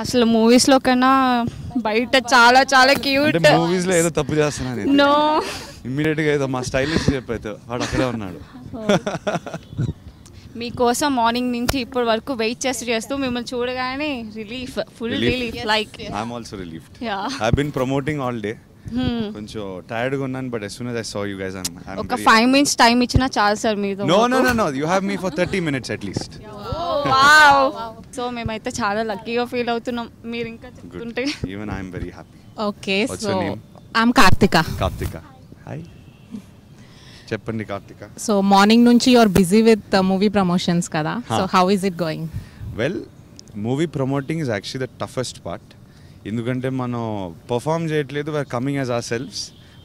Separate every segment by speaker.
Speaker 1: అసలు మూవీస్లో కన్నా బయట చాలా చాలా క్యూట్
Speaker 2: మూవీస్లో ఏదో తప్పు చేస్తున్నాను
Speaker 1: నో
Speaker 2: ఇమ్మీడియట్గా ఏదో మా స్టైలిష్ చెప్పైతే వాడు అక్కడే ఉన్నాడు.
Speaker 1: మీకోసం మార్నింగ్ నుంచి ఇప్పటి వరకు వెయిట్ చేస్తూ చేస్తూ మిమ్మల్ని చూడగానే relief full relief like
Speaker 2: I'm also relieved
Speaker 1: Yeah.
Speaker 2: I been promoting all day కొంచెం టైర్డ్గా ఉన్నాను but as soon as I saw you guys I'm, I'm
Speaker 1: ఒక ఫైవ్ మినిట్స్ టైం ఇచ్చినా చాలు సార్ మీతో.
Speaker 2: No, no, no. You have me for 30 minutes at least.
Speaker 1: So మేమైతే చాలా లక్కీగా ఫీల్ అవుతున్నాం మీరు ఇంకా. చెప్తుంటే
Speaker 2: Even I'm very happy. Okay so?
Speaker 3: I'm Kartika
Speaker 2: Kartika. Hi. చెప్పండి కార్తిక
Speaker 3: సో మార్నింగ్ నుంచి you're busy with movie promotions కదా so. How is it going
Speaker 2: well movie promoting is actually the toughest part ఎందుకంటే మనం perform చేయట్లేదు we're coming as ourselves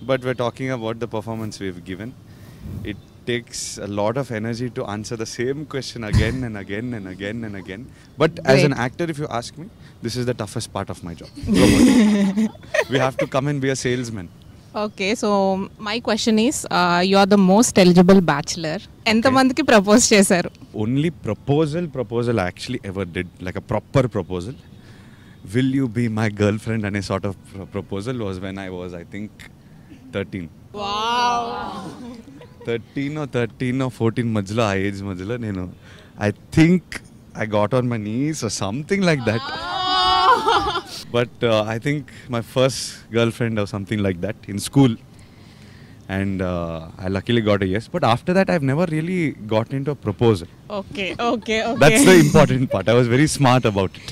Speaker 2: but we're talking about the performance we given it Takes a lot of energy to answer the same question again and again and again and again but as an
Speaker 3: Great.
Speaker 2: Actor if you ask me this is the toughest part of my job we have to come and be a salesmen
Speaker 3: okay so my question is you are the most eligible bachelor ఎంతమందికి propose చేశారు
Speaker 2: only proposal proposal I actually ever did like a proper proposal will you be my girlfriend and a sort of pro- proposal was when i was i Think 13 13 or 13 or 14 మధ్యలో ఆ age మధ్యలో నేను I think I got on my knees or something like that but I think my first girlfriend or something like that in school and uh, I luckily got a yes. But after that, I've never really gotten into a proposal.
Speaker 3: Okay okay
Speaker 2: That's the important part. I was very smart about it.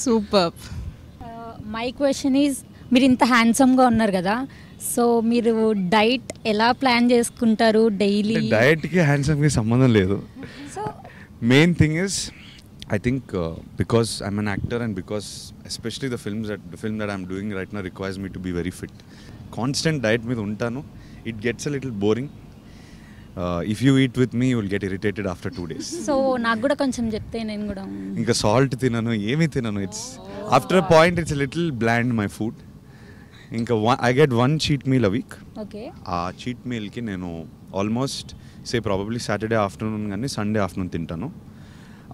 Speaker 3: Super
Speaker 4: my question is మీరు ఇంత హ్యాండ్సమ్గా ఉన్నారు కదా so మీరు diet ఎలా plan చేసుకుంటారు daily?
Speaker 2: డయట్కి హ్యాండ్సమ్కి సంబంధం లేదు.
Speaker 4: So
Speaker 2: main thing is I think because I'm an actor and because especially the films that the film that I'm doing right నా requires me to be very fit constant diet మీద ఉంటాను. It gets a little boring if you eat with me will get irritated after two days
Speaker 4: so నాకు కూడా కొంచెం చెప్తే నేను కూడా
Speaker 2: ఇంకా సాల్ట్ తినను ఏమీ తినను. It's after a point it's little bland my food ఇంకా I get one cheat meal a week
Speaker 4: okay
Speaker 2: ఆ చీట్ మీల్కి నేను almost say probably Saturday afternoon కానీ సండే ఆఫ్టర్నూన్ తింటాను.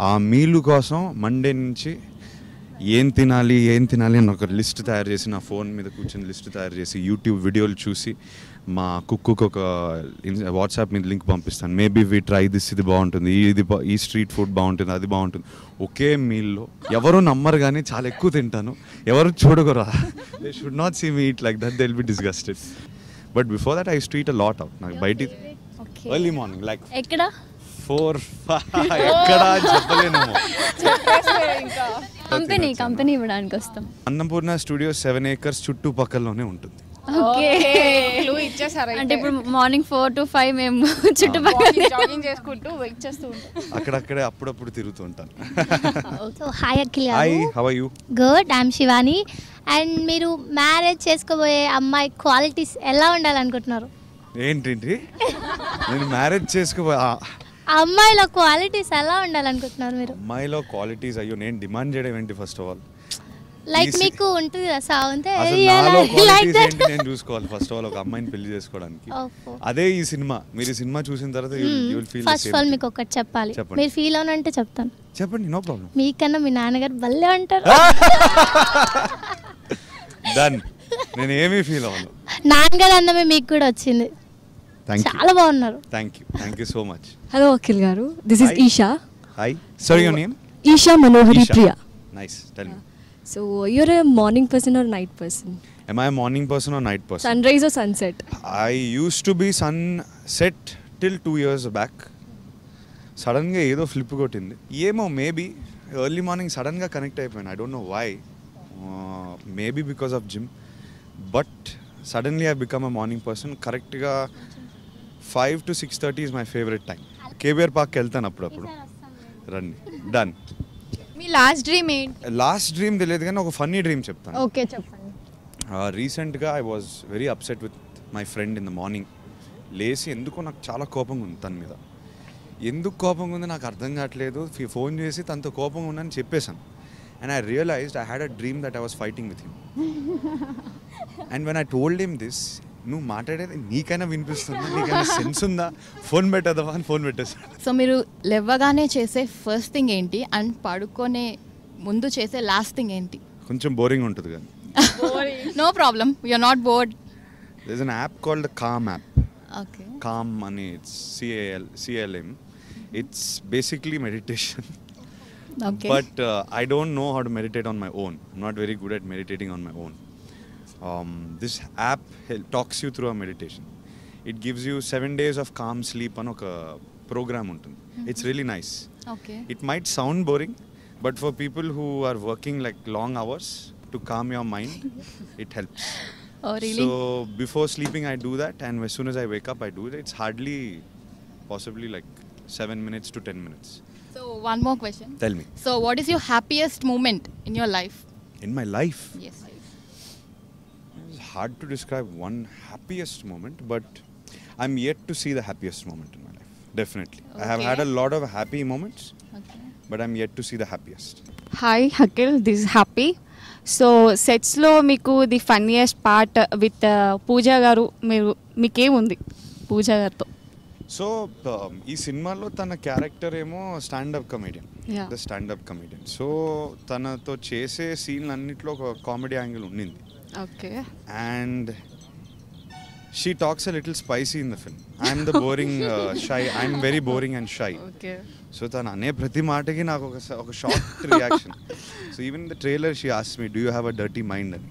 Speaker 2: ఆ మీల్ కోసం మండే నుంచి ఏం తినాలి ఏం తినాలి అని ఒక లిస్ట్ తయారు చేసి నా ఫోన్ మీద కూర్చొని లిస్ట్ తయారు చేసి యూట్యూబ్ వీడియోలు చూసి మా కుక్కుకు ఒక వాట్సాప్ మీద లింక్ పంపిస్తాను. మేబీ వి ట్రై దిస్ ఇది బాగుంటుంది. ఇది ఈ స్ట్రీట్ ఫుడ్ బాగుంటుంది అది బాగుంటుంది. ఒకే మీల్లో ఎవరు నమ్మరు కానీ చాలా ఎక్కువ తింటాను. ఎవరు చూడగరా? They should not see me eat like that they will be disgusted but before that I street a lot out నాకు బయట ఎర్లీ మార్నింగ్ లైక్
Speaker 4: ఎక్కడ?
Speaker 2: ఫోర్ ఎక్కడ చెప్పలేను
Speaker 5: కంపెనీ కంపెనీ ఇవ్వడానికి వస్తాం.
Speaker 2: అన్నపూర్ణ స్టూడియో సెవెన్ ఏకర్స్ చుట్టుపక్కలలోనే ఉంటుంది.
Speaker 5: ఓకే.
Speaker 1: క్లూ ఇచ్చేసారు
Speaker 5: అంటే ఇప్పుడు మార్నింగ్ ఫోర్ టు ఫైవ్ మేము చుట్టుపక్కల
Speaker 1: జాగింగ్ చేసుకుంటూ వెయిట్ చేస్తూ ఉంటాం.
Speaker 2: అక్కడక్కడే అప్పుడప్పుడు తిరుగుతూ ఉంటాను.
Speaker 6: సో హాయ్ అఖిల్
Speaker 2: హాయ్
Speaker 6: గారు
Speaker 2: how you
Speaker 6: good I'm Shivani and మీరు మ్యారేజ్ చేసుకోబోయే అమ్మాయి క్వాలిటీస్ ఎలా ఉండాలనుకుంటున్నారు?
Speaker 2: ఏంటేంటి నేను మ్యారేజ్ చేసుకోబోయే
Speaker 6: అమ్మాయిలో క్వాలిటీస్ ఎలా ఉండాలనుకుంటున్నారు మీరు?
Speaker 2: అమ్మాయిలో క్వాలిటీస్ అయ్యో నేను డిమాండ్ చేయడం ఏంటి ఫస్ట్ ఆఫ్ ఆల్
Speaker 6: లైక్ మీకు ఉంటుంది కదా సాగుంటే
Speaker 2: నేను చూసుకోవాలి. ఫస్ట్ ఆఫ్ ఆల్ ఒక అమ్మాయిని పెళ్ళి చేసుకోవడానికి. అదే ఈ సినిమా. మీరు ఈ సినిమా చూసిన తర్వాత you will feel
Speaker 6: first of all మీకు ఒకటి చెప్పాలి. మీరు ఫీల్ అవునంటే చెప్తాను.
Speaker 2: చెప్పండి నో ప్రాబ్లం
Speaker 6: మీకన్నా మీ నాన్నగారు భలే ఉంటారు.
Speaker 2: డన్ నేను ఏమీ ఫీల్ అవ్వను.
Speaker 6: నాన్నగారు అందమే మీకు కూడా వచ్చింది. చాలా బాగున్నారు.
Speaker 2: Thank you thank you so much
Speaker 7: hello Akhil గారు. This is
Speaker 2: Hi.
Speaker 7: Isha
Speaker 2: hi sorry your name
Speaker 7: Isha Manohari Priya
Speaker 2: nice tell me
Speaker 7: so you're a morning person or night person
Speaker 2: am i a morning person or night person?
Speaker 7: Sunrise or sunset
Speaker 2: I used to be sunset till two years back. సడన్గా ఏదో flip కొట్టింది. ఏమో maybe early morning సడన్గా connect అయిపోయాను. I don't know why maybe because of gym but suddenly I become a morning person కరెక్ట్గా five to six thirty is my favourite time KBR పార్క్కి వెళ్తాను అప్పుడప్పుడు. రండి. డన్
Speaker 5: మీ లాస్ట్ డ్రీమ్ ఏంటి?
Speaker 2: Last dream తెలియదు కానీ ఒక ఫన్నీ డ్రీమ్ చెప్తాను.
Speaker 5: ఓకే చెప్పండి.
Speaker 2: రీసెంట్గా I was very upset with my friend in the morning లేచి ఎందుకో నాకు చాలా కోపంగా ఉంది తన మీద. ఎందుకు కోపంగా ఉంది నాకు అర్థం కావట్లేదు. ఫోన్ చేసి తనతో కోపంగా ఉందని చెప్పేశాను. And I realised I had a dream that I was fighting with him and when I told him this నువ్వు మాట్లాడేది నీకైనా వినిపిస్తుందా నీకైనా సెన్స్ ఉందా ఫోన్ పెట్టదవా అని ఫోన్ పెట్టేశాను
Speaker 8: సో మీరు లేవగానే చేసే ఫస్ట్ థింగ్ ఏంటి అండ్ పడుకునే ముందు చేసే లాస్ట్ థింగ్ ఏంటి
Speaker 2: కొంచెం బోరింగ్ ఉంటుంది కానీ
Speaker 8: no problem you're not
Speaker 2: bored an app called the calm app okay c-a-l c-l-m it's basically meditation
Speaker 8: okay
Speaker 2: but uh, i don't know how to meditate on my own i'm not very good at meditating on my own um, this app hel- talks you through a meditation it gives you seven days of calm sleep అని ఒక programme ఉంటుంది it's really nice
Speaker 8: okay
Speaker 2: it might sound boring but for people who are working like long hours to calm your mind it helps
Speaker 8: Oh, really?
Speaker 2: so before sleeping i do that and as soon as i wake up i do it it's hardly possibly like 7 minutes to 10 minutes
Speaker 8: so one more question
Speaker 2: tell me
Speaker 8: so what is your happiest moment in your life
Speaker 2: in my life
Speaker 8: yes
Speaker 2: it's hard to describe one happiest moment but I'm yet to see the happiest moment in my life definitely I have had a lot of happy moments but I'm yet to see the happiest
Speaker 1: hi Akhil this happy so సెట్స్లో మీకు the funniest part with Pooja గారు మీరు మీకేముంది పూజా గారితో
Speaker 2: so ఈ సినిమాలో తన character ఏమో standup
Speaker 1: comedian
Speaker 2: the standup comedian. So తనతో చేసే సీన్లు అన్నింటిలో ఒక కామెడీ యాంగిల్ ఉండింది.
Speaker 1: Okay
Speaker 2: and she talks a little spicy in the film I'm the boring shy I'm very boring and shy
Speaker 1: okay
Speaker 2: so తను అనే ప్రతి మాటకి నాకు ఒక ఒక short reaction so even the trailer she as me do you have a dirty mind అని.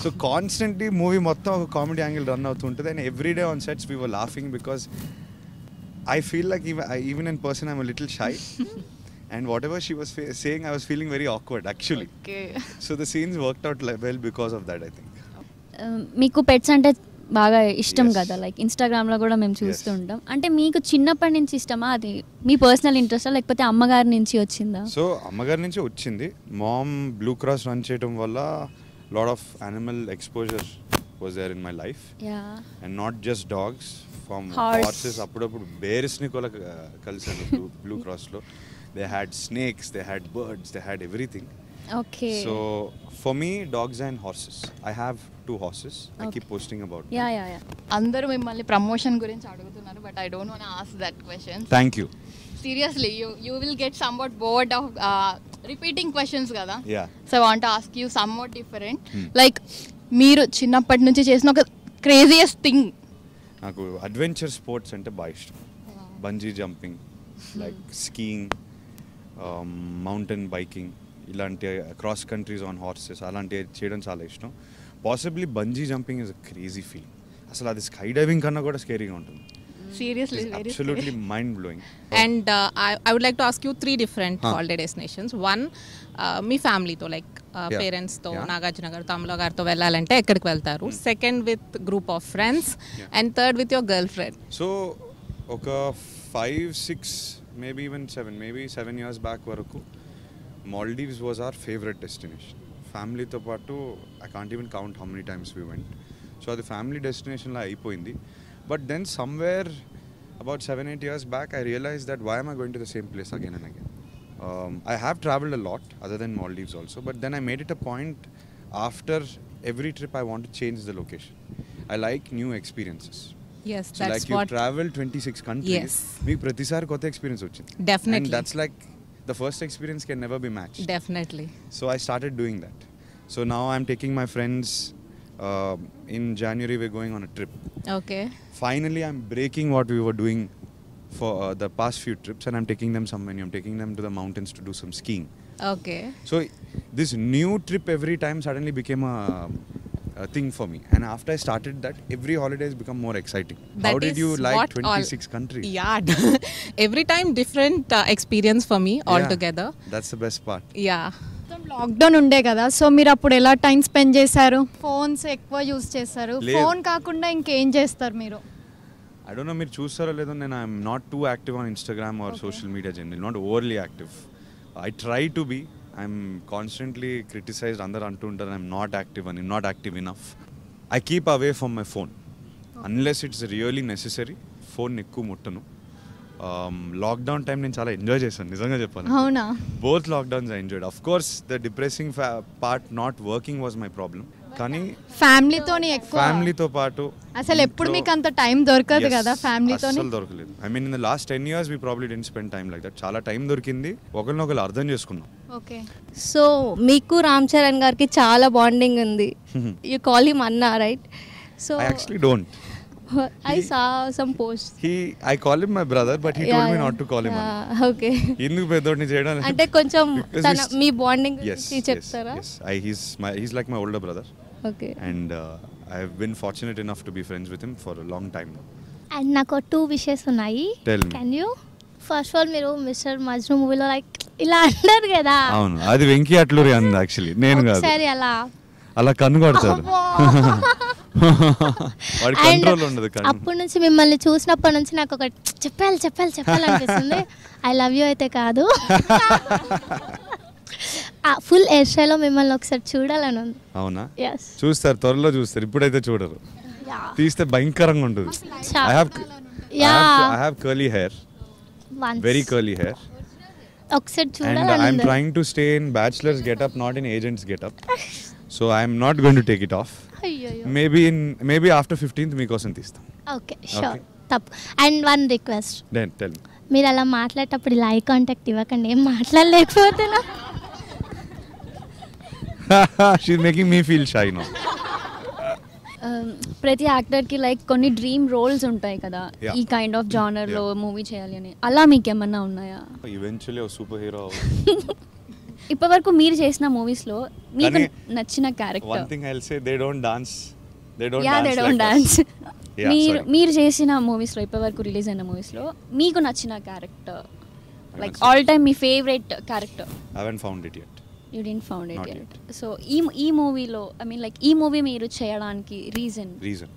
Speaker 2: So constantly movie మొత్తం ఒక కామెడీ యాంగిల్ రన్ అవుతుంటుంది and every day on sets we were laughing because I feel like even in person I'm little shy and whatever she was saying I was feeling very awkward actually
Speaker 1: okay
Speaker 2: so the scenes worked out well because of that I think
Speaker 5: మీకు pets అంటే బాగా ఇష్టం. కదా? Like ఇన్స్టాగ్రామ్లో కూడా మేము చూస్తూ. ఉంటాం. అంటే మీకు చిన్నప్పటి నుంచి ఇష్టమా? అది మీ పర్సనల్ ఇంట్రెస్టా లేకపోతే అమ్మగారి నుంచి వచ్చిందా?
Speaker 2: సో అమ్మగారి నుంచి వచ్చింది. మామ్ బ్లూ క్రాస్ రన్ చేయడం వల్ల lot of animal exposure was there in
Speaker 5: my
Speaker 2: life and not just dogs
Speaker 5: from.
Speaker 2: Horses అప్పుడప్పుడు బేర్స్ని కూడా కలిసాను blue blue they had snakes they had birds they had
Speaker 5: everything
Speaker 2: okay so for me dogs and horses I have two horses
Speaker 5: I.
Speaker 2: Keep posting about
Speaker 5: yeah yeah yeah
Speaker 8: అందరూ మిమ్మల్ని promotion గురించి అడుగుతున్నారు but I don't want ask that
Speaker 2: question thank
Speaker 8: you seriously you you will get somewhat bored of repeating questions కదా? Yeah so I want ask you somewhat
Speaker 2: different.
Speaker 8: Like మీరు చిన్నప్పటి నుంచి చేసిన ఒక క్రేజియస్ట్ థింగ్
Speaker 2: నాకు adventure sports అంటే బాగా ఇష్టం. Bungee jumping like skiing mountain biking ఇలాంటి క్రాస్ కంట్రీస్ ఆన్ హార్సెస్ అలాంటివి చేయడం చాలా ఇష్టం possibly bungee jumping is a crazy feel అసలు అది స్కై డైవింగ్ కన్నా కూడా స్కేరీగా ఉంటుంది
Speaker 8: seriously
Speaker 2: absolutely mind blowing
Speaker 3: And uh, I, I would like to ask you three different
Speaker 2: Huh.
Speaker 3: holiday destinations. One, uh, మీ ఫ్యామిలీతో లైక్. పేరెంట్స్తో. నాగార్జున గారు తమ్ముల గారితో వెళ్ళాలంటే ఎక్కడికి వెళ్తారు second with group
Speaker 2: of
Speaker 3: friends. And third with your girlfriend
Speaker 2: so ఒక five six maybe even seven maybe seven years back వరకు Maldives was our favourite destination ఫ్యామిలీతో పాటు I can't even count how many times we went so అది family డెస్టినేషన్లో అయిపోయింది but then somewhere about seven eight years back I realise that why am I going to the same place again and again? Um, I have traveled a lot other than Maldives also, but then I made it a point after every trip I want to change the location. I like new experiences.
Speaker 3: Yes
Speaker 2: so like
Speaker 3: that's
Speaker 2: you
Speaker 3: what
Speaker 2: travel twenty six countries
Speaker 3: Yes.
Speaker 2: మీకు ప్రతిసారి కొత్త experience వచ్చింది
Speaker 3: Definitely.
Speaker 2: That's like the first experience can never be match
Speaker 3: definitely
Speaker 2: so I started doing that so now I'm taking my friends in January we going on a trip
Speaker 3: okay
Speaker 2: finally i'm breaking what we were doing for uh, the past few trips and i'm taking them somewhere new i'm taking them to the mountains to do some skiing
Speaker 3: okay
Speaker 2: so this new trip every time suddenly became a, a thing for me and after i started that every holiday has become more exciting how
Speaker 3: That
Speaker 2: did
Speaker 3: is
Speaker 2: you like
Speaker 3: what all-
Speaker 2: 26 countries
Speaker 3: Yeah, every time different uh, experience for me
Speaker 2: Yeah,
Speaker 3: altogether.
Speaker 2: that's the best part
Speaker 3: Yeah.
Speaker 9: Lockdown ఉండే కదా so మీరు అప్పుడు ఎలా time spend చేశారు phones ఎక్కువ use చేస్తారు. Phone కాకుండా ఇంకేం చేస్తారు మీరు
Speaker 2: I don't know మీరు చూస్తారో లేదో నేను I'm not too active on Instagram or social media general not overly active I try to be I'm constantly criticised అందరు అంటూ ఉంటారు ఐఎమ్ నాట్ యాక్టివ్ అని not active enough I keep away from my phone unless it's really necessary phone ఎక్కువ ముట్టను. Lockdown time నేను చాలా enjoy చేశాను నిజంగా చెప్పాను
Speaker 9: అవునా?
Speaker 2: Both lockdowns I enjoyed of course the depressing part not working was my problem కానీ
Speaker 9: ఫ్యామిలీతోని ఎక్కువ
Speaker 2: ఫ్యామిలీతో పాటు
Speaker 9: అసలు ఎప్పుడు మీకు అంత టైం దొరకదు కదా ఫ్యామిలీతోని
Speaker 2: అస్సలు దొరకలేదు. I mean in the last ten years we probably didn't spend time like that చాలా టైం దొరికింది ఒకరినొకరు అర్థం చేసుకున్నాం.
Speaker 9: ఓకే.
Speaker 7: సో మీకు రామ్ చరణ్ గారికి చాలా బాండింగ్ ఉంది. యూ కాల్ హిమ్ అన్నా right so
Speaker 2: I actually don't
Speaker 7: I saw some post
Speaker 2: he I call him my brother but he told me not to call him
Speaker 7: okay
Speaker 2: ఎందుకు పెద్దోడిని చేయడం
Speaker 7: అంటే కొంచెం తన మీ బాండింగ్
Speaker 2: yes
Speaker 7: గురించి చెప్తారా?
Speaker 2: yes, yes. I, he's my he's like my older brother.
Speaker 7: Okay
Speaker 2: and uh, I've been fortunate enough to be friends with him for a long time now.
Speaker 6: And నాకు two wishes ఉన్నాయి.
Speaker 2: Tell me.
Speaker 6: Can you first all మీరు mister Majnu మూవీలో like ఇలా అంటారు కదా.
Speaker 2: అవును అది వెంకీ అట్లూరి అంది యాక్చువల్లీ నేను కాదు.
Speaker 6: ఒకసారి అలా.
Speaker 2: అలా కన్ను కొడతాడు
Speaker 6: అప్పటి నుంచి మిమ్మల్ని చూసినప్పటి నుంచి నాకు ఒక చెప్పాలి చెప్పాలి చెప్పాలి అనిపిస్తుంది. ఐ లవ్ యూ అయితే కాదు. ఫుల్ స్టైల్లో మిమ్మల్ని ఒకసారి చూడాలని ఉంది.
Speaker 2: అవునా? చూస్తారు త్వరలో చూస్తారు. ఇప్పుడైతే చూడరు. తీస్తే భయంకరంగా ఉంటుంది. I have. I curly
Speaker 6: hair.
Speaker 2: Very curly hair
Speaker 6: ఒకసారి
Speaker 2: and
Speaker 6: చూడాలని
Speaker 2: I'm
Speaker 6: ఉంది.
Speaker 2: trying to stay in bachelor's getup, not in agent's getup. So I'm not going to take it off. Maybe in maybe after 15th మీకోసం తీస్తాం.
Speaker 6: Okay sure
Speaker 2: Okay.
Speaker 6: తప్పు. And one request
Speaker 2: then tell
Speaker 6: మీరు అలా మాట్లాడేటప్పుడు ఇలా eye contact ఇవ్వకండి. ఏం మాట్లాడలేకపోతున్నా.
Speaker 2: She making me feel shy no
Speaker 5: ప్రతి యాక్టర్కి లైక్ కొన్ని డ్రీమ్ రోల్స్ ఉంటాయి కదా.
Speaker 2: Yeah.
Speaker 5: ఈ కైండ్ ఆఫ్ జానర్లో. మూవీ చేయాలి అని. అలా మీకు ఏమన్నా ఉన్నాయా
Speaker 2: ఈవెన్చువల్లీ సూపర్ హీరో
Speaker 5: ఇప్పటివరకు మీరు చేసిన మూవీస్లో మీకు
Speaker 2: కానీ
Speaker 5: నచ్చిన one
Speaker 2: character thing I say they don't dance they
Speaker 5: don't yeah they don't
Speaker 2: dance
Speaker 5: మీరు. మీరు చేసిన మూవీస్లో ఇప్పటివరకు రిలీజ్ అయిన మూవీస్లో మీకు నచ్చిన character like all time me favourite
Speaker 2: character I haven't found it
Speaker 5: yet you didn't found
Speaker 2: it
Speaker 5: yet so ఈ ఈ మూవీలో ఐ మీన్ లైక్ ఈ మూవీ మీరు చేయడానికి రీజన్
Speaker 2: రీజన్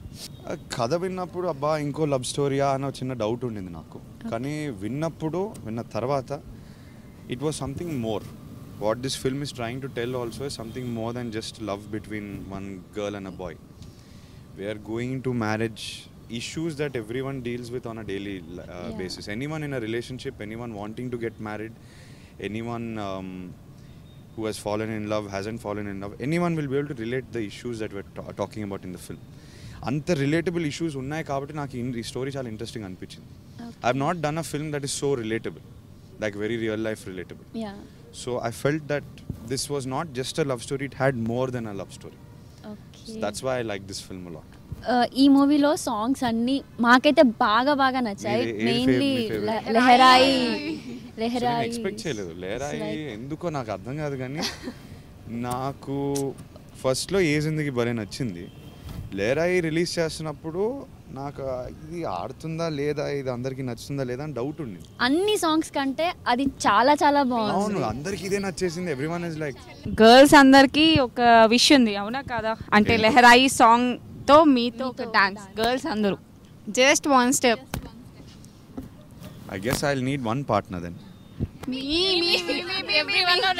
Speaker 2: కథ విన్నప్పుడు అబ్బా ఇంకో లవ్ స్టోరీయా అన్న చిన్న డౌట్ ఉండింది నాకు. కానీ విన్నప్పుడు విన్న తర్వాత it was something more What this film is trying to tell also something more then just love between one girl and a boy we're going to marriage issues that everyone deals with on a daily uh,
Speaker 5: Yeah.
Speaker 2: basis anyone in a relationship anyone wanting to get married anyone um, who has fallen in love hasn't fallen in love anyone will be able to relate the issues that we're ta- talking about in the film అంత relatable issues ఉన్నాయి కాబట్టి నాకు in- ఈ story చాలా interesting అనిపించింది I have not done a film that is so relatable like very real life
Speaker 5: relatable
Speaker 2: so I felt that this was not just a love story it had more than a love story
Speaker 5: okay
Speaker 2: that's why I like this film lot
Speaker 5: ఈ మూవీలో songs అన్ని మాకైతే బాగా బాగా నచ్చాయి. Mainly? Leharaayi Leharaayi.
Speaker 2: Expect చేయలేదు. లేరాయి
Speaker 5: like-
Speaker 2: ఎందుకో నాకు అర్థం కాదు కానీ నాకు ఫస్ట్లో ఏ జిందగీ భలే నచ్చింది. లేరాయి రిలీజ్ చేస్తున్నప్పుడు నాకు ఇది ఆడుతుందా లేదా? ఇది అందరికీ నచ్చుతుందా లేదా అని డౌట్ ఉంది
Speaker 5: అన్ని సాంగ్స్ కంటే అది చాలా చాలా
Speaker 2: అవును
Speaker 5: బాగుంది
Speaker 2: అందరికి ఇదే నచ్చేసింది. Everyone is like
Speaker 1: girls అందరికి ఒక విష్ ఉంది అవునా కాదా? అంటే? లెహరాయి సాంగ్తో మీతో ఒక డాన్స్ గర్ల్స్ అందరూ. Just one step
Speaker 2: I guess I need one partner then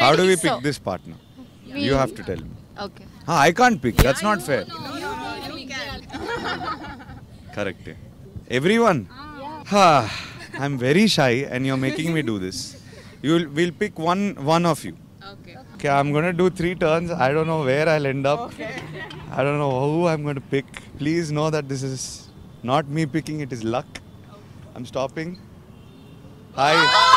Speaker 2: how do we pick this partner you have to tell me
Speaker 1: okay
Speaker 2: I can't pick that's not fair Correct. Everyone? Yeah. I'm very shy and you're making me do this. You'll we'll pick one one of you. Okay. Okay, I'm gonna do three turns. I don't know where I'll end up. Okay. I don't know who I'm gonna pick. Please know that this is not me picking, it is luck. I'm stopping. Hi. Oh!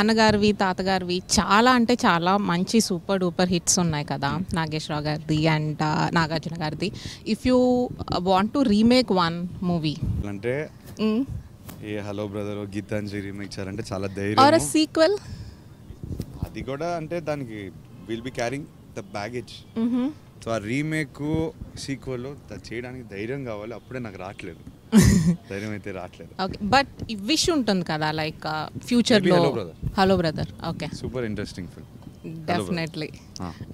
Speaker 3: నాన్నగారివి తాతగారివి చాలా అంటే చాలా మంచి super duper hits ఉన్నాయి కదా నాగేశ్వరరావు గారిది and Nagarjuna గారిది. If you want to remake one movie
Speaker 2: అంటే ఏ హలో బ్రదర్ గీతాంజలి రీమేక్ చేయాలంటే చాలా
Speaker 3: ఆర్
Speaker 2: ధైర్యం
Speaker 3: సీక్వెల్
Speaker 2: అది కూడా అంటే దానికి will be carrying the baggage so ఆ రీమేక్ సీక్వెల్ చేయడానికి ధైర్యం కావాలి. అప్పుడే నాకు రావట్లేదు. ధైర్యం అయితే రావట్లేదు
Speaker 3: బట్ విష్ ఉంటుంది కదా లైక్ ఫ్యూచర్లో
Speaker 2: hello brother
Speaker 3: okay
Speaker 2: super interesting film
Speaker 3: definitely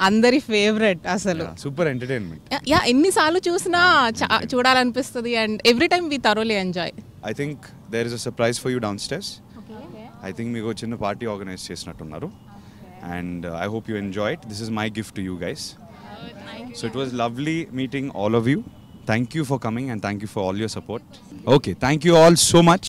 Speaker 3: అందరి ఫేవరెట్ అసలు.
Speaker 2: సూపర్ ఎంటర్టైన్మెంట్
Speaker 3: యా ఎన్నిసార్లు చూసినా చూడాలనిపిస్తుంది and every time we thoroughly
Speaker 2: enjoy I think there is a surprise for you down I think మీకు చిన్న పార్టీ ఆర్గనైజ్ చేసినట్టున్నారు. And I hope you enjoy this is my gift to you guys so it was lovely meeting all of you Thank you for coming and thank you for all your support. Okay, thank you all so much.